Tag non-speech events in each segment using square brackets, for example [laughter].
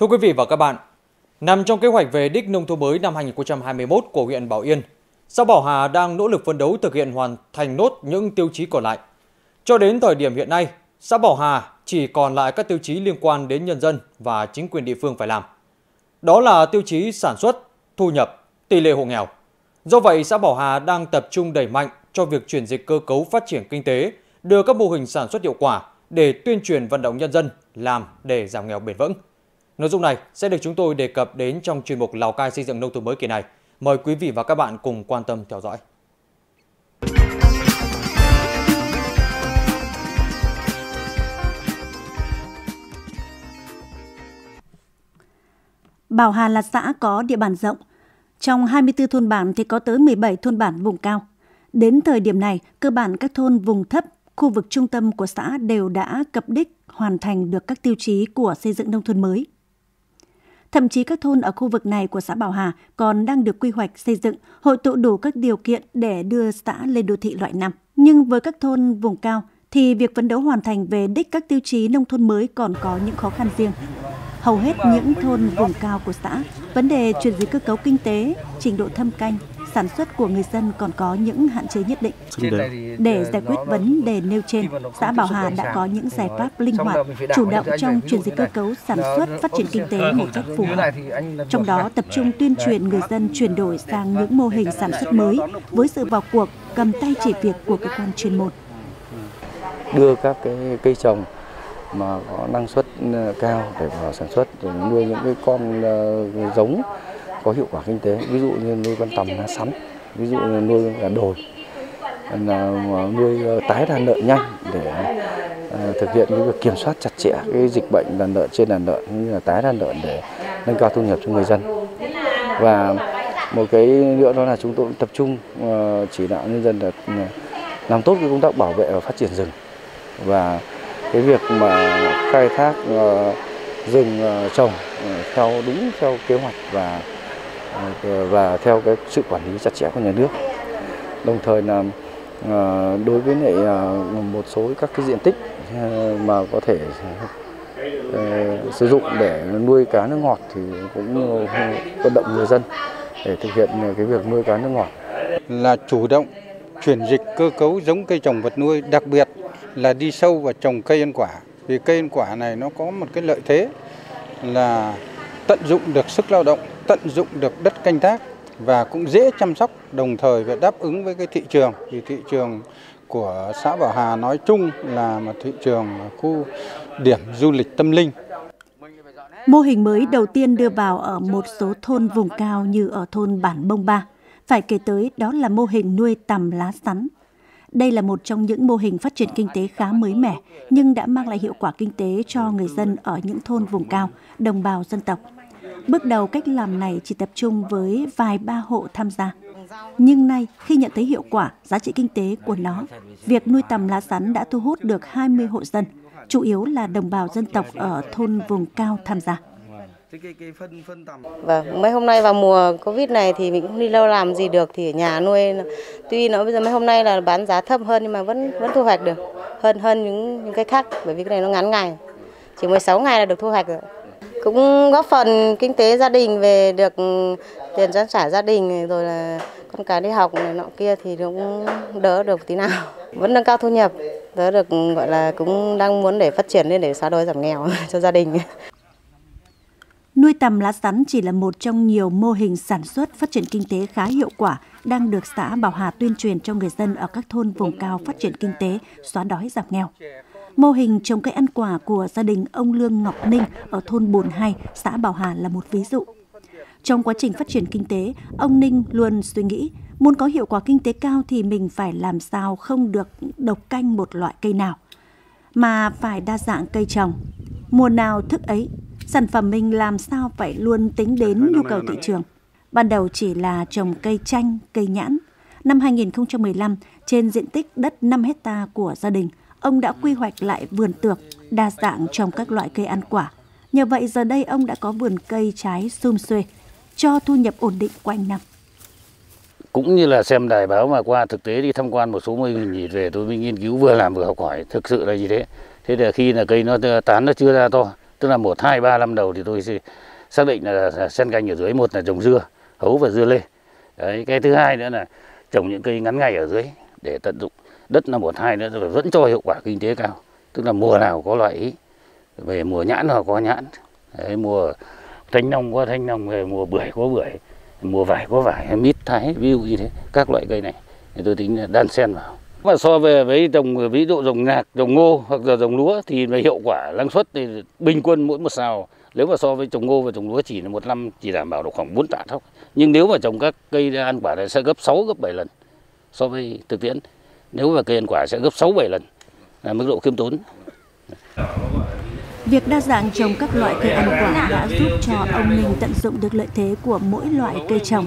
Thưa quý vị và các bạn, nằm trong kế hoạch về đích nông thôn mới năm 2021 của huyện Bảo Yên, xã Bảo Hà đang nỗ lực phấn đấu thực hiện hoàn thành nốt những tiêu chí còn lại. Cho đến thời điểm hiện nay, xã Bảo Hà chỉ còn lại các tiêu chí liên quan đến nhân dân và chính quyền địa phương phải làm. Đó là tiêu chí sản xuất, thu nhập, tỷ lệ hộ nghèo. Do vậy, xã Bảo Hà đang tập trung đẩy mạnh cho việc chuyển dịch cơ cấu phát triển kinh tế, đưa các mô hình sản xuất hiệu quả để tuyên truyền vận động nhân dân làm để giảm nghèo bền vững. Nội dung này sẽ được chúng tôi đề cập đến trong chuyên mục Lào Cai xây dựng nông thôn mới kỳ này. Mời quý vị và các bạn cùng quan tâm theo dõi. Bảo Hà là xã có địa bàn rộng. Trong 24 thôn bản thì có tới 17 thôn bản vùng cao. Đến thời điểm này, cơ bản các thôn vùng thấp, khu vực trung tâm của xã đều đã cập đích hoàn thành được các tiêu chí của xây dựng nông thôn mới. Thậm chí các thôn ở khu vực này của xã Bảo Hà còn đang được quy hoạch xây dựng, hội tụ đủ các điều kiện để đưa xã lên đô thị loại 5. Nhưng với các thôn vùng cao thì việc phấn đấu hoàn thành về đích các tiêu chí nông thôn mới còn có những khó khăn riêng. Hầu hết những thôn vùng cao của xã, vấn đề chuyển dịch cơ cấu kinh tế, trình độ thâm canh, sản xuất của người dân còn có những hạn chế nhất định. Để giải quyết vấn đề nêu trên, xã Bảo Hà đã có những giải pháp linh hoạt, chủ động trong chuyển dịch cơ cấu sản xuất, phát triển kinh tế một cách phù hợp. Trong đó tập trung tuyên truyền người dân chuyển đổi sang những mô hình sản xuất mới với sự vào cuộc, cầm tay chỉ việc của cơ quan chuyên môn. Đưa các cái cây trồng mà có năng suất ờ, cao để vào sản xuất để nuôi những cái con ờ, giống có hiệu quả kinh tế. Ví dụ như nuôi con tầm lá sắn ví dụ như nuôi gà đồi là nuôi ờ, tái đàn lợn nhanh để thực hiện cái việc kiểm soát chặt chẽ cái dịch bệnh đàn lợn trên đàn lợn như là tái đàn lợn để nâng cao thu nhập cho người dân. Và một cái nữa đó là chúng tôi tập trung chỉ đạo nhân dân là làm tốt cái công tác bảo vệ và phát triển rừng. Và cái việc mà khai thác rừng trồng theo đúng theo kế hoạch và và theo cái sự quản lý chặt chẽ của nhà nước. Đồng thời là à, đối với lại à, một số các cái diện tích à, mà có thể sử dụng để nuôi cá nước ngọt thì cũng vận động người dân để thực hiện cái việc nuôi cá nước ngọt. Là chủ động chuyển dịch cơ cấu giống cây trồng vật nuôi, đặc biệt là đi sâu vào trồng cây ăn quả. Vì cây ăn quả này nó có một cái lợi thế là tận dụng được sức lao động tận dụng được đất canh tác và cũng dễ chăm sóc đồng thời và đáp ứng với cái thị trường vì thị trường của xã Bảo Hà nói chung là một thị trường khu điểm du lịch tâm linh. Mô hình mới đầu tiên đưa vào ở một số thôn vùng cao như ở thôn Bản Bông Ba. Phải kể tới đó là mô hình nuôi tằm lá sắn đây là một trong những mô hình phát triển kinh tế khá mới mẻ, nhưng đã mang lại hiệu quả kinh tế cho người dân ở những thôn vùng cao, đồng bào dân tộc. Bước đầu cách làm này chỉ tập trung với vài ba hộ tham gia. Nhưng nay, khi nhận thấy hiệu quả, giá trị kinh tế của nó, việc nuôi tầm lá sắn đã thu hút được 20 hộ dân, chủ yếu là đồng bào dân tộc ở thôn vùng cao tham gia. Vâng, mấy hôm nay vào mùa Covid này thì mình cũng đi lâu làm gì được thì ở nhà nuôi tuy nó bây giờ mấy hôm nay là bán giá thấp hơn nhưng mà vẫn vẫn thu hoạch được hơn hơn những những cái khác bởi vì cái này nó ngắn ngày. Chỉ 16 ngày là được thu hoạch rồi. Cũng góp phần kinh tế gia đình về được ừ, tiền trang trải gia đình rồi là con cái đi học này nọ kia thì cũng đỡ được tí nào. [laughs] Vẫn nâng cao thu nhập, đỡ được ừ, gọi là cũng đang muốn để phát triển lên để xóa đói giảm nghèo [laughs] cho gia đình. Nuôi tầm lá sắn chỉ là một trong nhiều mô hình sản xuất phát triển kinh tế khá hiệu quả đang được xã Bảo Hà tuyên truyền cho người dân ở các thôn vùng cao phát triển kinh tế, xóa đói giảm nghèo. Mô hình trồng cây ăn quả của gia đình ông Lương Ngọc Ninh ở thôn Bồn Hai, xã Bảo Hà là một ví dụ. Trong quá trình phát triển kinh tế, ông Ninh luôn suy nghĩ muốn có hiệu quả kinh tế cao thì mình phải làm sao không được độc canh một loại cây nào, mà phải đa dạng cây trồng. Mùa nào thức ấy, sản phẩm mình làm sao phải luôn tính đến nhu cầu thị trường. Ban đầu chỉ là trồng cây chanh, cây nhãn. Năm 2015, trên diện tích đất 5 hecta của gia đình, ông đã quy hoạch lại vườn tược, đa dạng trồng các loại cây ăn quả. Nhờ vậy giờ đây ông đã có vườn cây trái sum xuê, cho thu nhập ổn định quanh năm. Cũng như là xem đài báo mà qua thực tế đi tham quan một số mô hình nhìn về tôi mới nghiên cứu vừa làm vừa học hỏi thực sự là gì thế. Thế là khi là cây nó tán nó chưa ra to tức là một hai ba năm đầu thì tôi sẽ xác định là sen canh ở dưới một là trồng dưa hấu và dưa lê đấy cái thứ hai nữa là trồng những cây ngắn ngày ở dưới để tận dụng đất là một hai nữa rồi vẫn cho hiệu quả kinh tế cao. Tức là mùa nào có loại ý. Về mùa nhãn nào có nhãn. Đấy, mùa thanh long có thanh long, về mùa bưởi có bưởi mùa vải có vải mít thái ví dụ như thế các loại cây này. Thì tôi tính là đan xen vào. Mà so về với trồng ví dụ trồng ngạc trồng ngô hoặc là trồng lúa thì về hiệu quả năng suất thì bình quân mỗi một sào nếu mà so với trồng ngô và trồng lúa chỉ là một năm chỉ đảm bảo được khoảng 4 tạ thôi. Nhưng nếu mà trồng các cây ăn quả này sẽ gấp 6 gấp 7 lần so với thực tiễn nếu mà cây ăn quả sẽ gấp 6 7 lần là mức độ khiêm tốn Việc đa dạng trồng các loại cây ăn quả đã giúp cho ông Ninh tận dụng được lợi thế của mỗi loại cây trồng.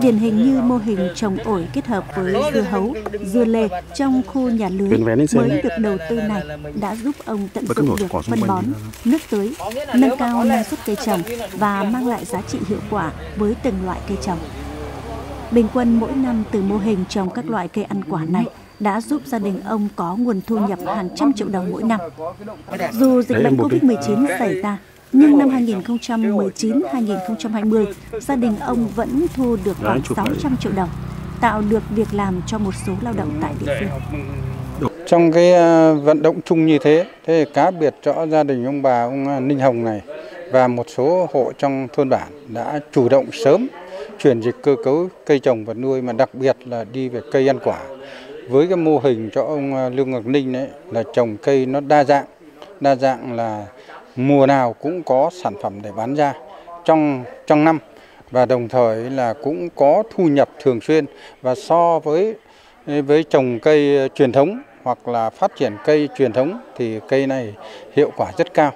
Điển hình như mô hình trồng ổi kết hợp với dưa hấu, dưa lê trong khu nhà lưới mới được đầu tư này đã giúp ông tận dụng được phân bón, nước tưới, nâng cao năng suất cây trồng và mang lại giá trị hiệu quả với từng loại cây trồng. Bình quân mỗi năm từ mô hình trồng các loại cây ăn quả này đã giúp gia đình ông có nguồn thu nhập hàng trăm triệu đồng mỗi năm. Dù dịch bệnh COVID-19 xảy ra, nhưng năm 2019-2020, gia đình ông vẫn thu được khoảng 600 triệu đồng, tạo được việc làm cho một số lao động tại địa phương. Trong cái à, vận động chung như thế, thế cá biệt cho gia đình ông bà ông à, Ninh Hồng này và một số hộ trong thôn bản đã chủ động sớm chuyển dịch cơ cấu cây trồng vật nuôi mà đặc biệt là đi về cây ăn quả với cái mô hình cho ông à, Lương Ngọc Ninh đấy là trồng cây nó đa dạng. Đa dạng là mùa nào cũng có sản phẩm để bán ra trong trong năm. Và đồng thời là cũng có thu nhập thường xuyên. Và so với với trồng cây truyền thống hoặc là phát triển cây truyền thống thì cây này hiệu quả rất cao.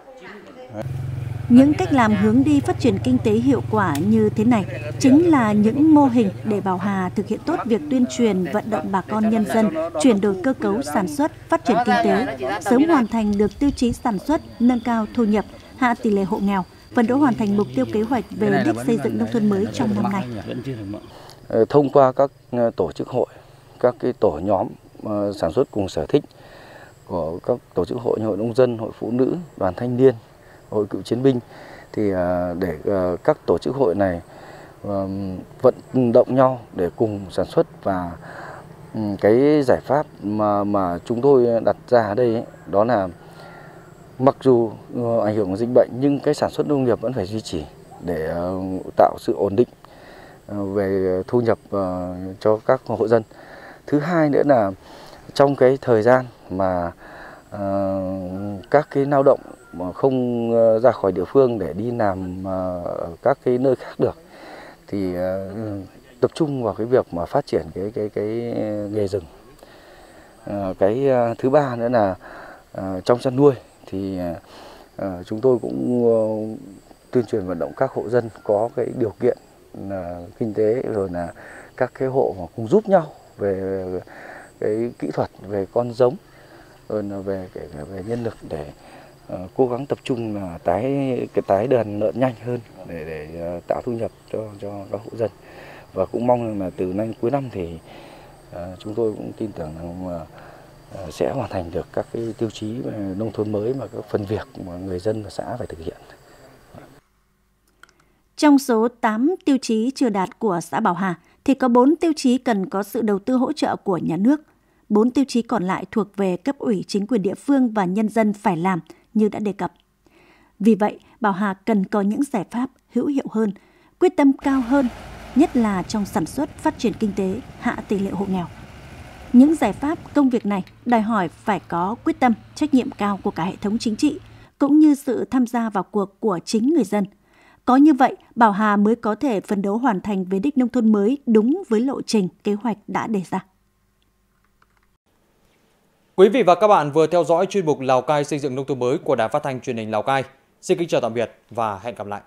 Những cách làm hướng đi phát triển kinh tế hiệu quả như thế này chính là những mô hình để Bảo Hà thực hiện tốt việc tuyên truyền vận động bà con nhân dân chuyển đổi cơ cấu sản xuất, phát triển kinh tế, sớm hoàn thành được tiêu chí sản xuất, nâng cao thu nhập, hạ tỷ lệ hộ nghèo, phấn đấu hoàn thành mục tiêu kế hoạch về đích xây dựng nông thôn mới trong năm nay. Ờ, thông qua các ờ, tổ chức hội, các cái tổ nhóm ờ, sản xuất cùng sở thích của các tổ chức hội như hội nông dân, hội phụ nữ, đoàn thanh niên, hội cựu chiến binh thì à, để à, các tổ chức hội này à, vận động nhau để cùng sản xuất và ừ, cái giải pháp mà mà chúng tôi đặt ra ở đây ấy, đó là mặc dù ừ, ảnh hưởng của dịch bệnh nhưng cái sản xuất nông nghiệp vẫn phải duy trì để tạo sự ổn định về thu nhập cho các hộ dân. Thứ hai nữa là trong cái thời gian mà các cái lao động không ờ, ra khỏi địa phương để đi làm ờ, ở các cái nơi khác được, thì ờ, tập trung vào cái việc mà phát triển cái cái cái nghề rừng. Cái thứ ba nữa là trong chăn nuôi thì chúng tôi cũng tuyên truyền vận động các hộ dân có cái điều kiện là kinh tế rồi là các cái hộ mà cùng giúp nhau về cái kỹ thuật, về con giống, rồi là về về nhân lực để Ờ, cố gắng tập trung là tái, cái tái đàn lợn nhanh hơn để để ờ, tạo thu nhập cho cho các hộ dân và cũng mong rằng là từ nay cuối năm thì ờ, chúng tôi cũng tin tưởng rằng là sẽ hoàn thành được các cái tiêu chí nông thôn mới mà các phần việc mà người dân và xã phải thực hiện. Trong số 8 tiêu chí chưa đạt của xã Bảo Hà thì có 4 tiêu chí cần có sự đầu tư hỗ trợ của nhà nước. 4 tiêu chí còn lại thuộc về cấp ủy, chính quyền địa phương và nhân dân phải làm – như đã đề cập. Vì vậy, Bảo Hà cần có những giải pháp hữu hiệu hơn, quyết tâm cao hơn, nhất là trong sản xuất phát triển kinh tế, hạ tỷ lệ hộ nghèo. Những giải pháp công việc này đòi hỏi phải có quyết tâm, trách nhiệm cao của cả hệ thống chính trị, cũng như sự tham gia vào cuộc của chính người dân. Có như vậy, Bảo Hà mới có thể phấn đấu hoàn thành về đích nông thôn mới đúng với lộ trình kế hoạch đã đề ra. Quý vị và các bạn vừa theo dõi chuyên mục Lào Cai xây dựng nông thôn mới của Đài Phát thanh Truyền hình Lào Cai. Xin kính chào tạm biệt và hẹn gặp lại.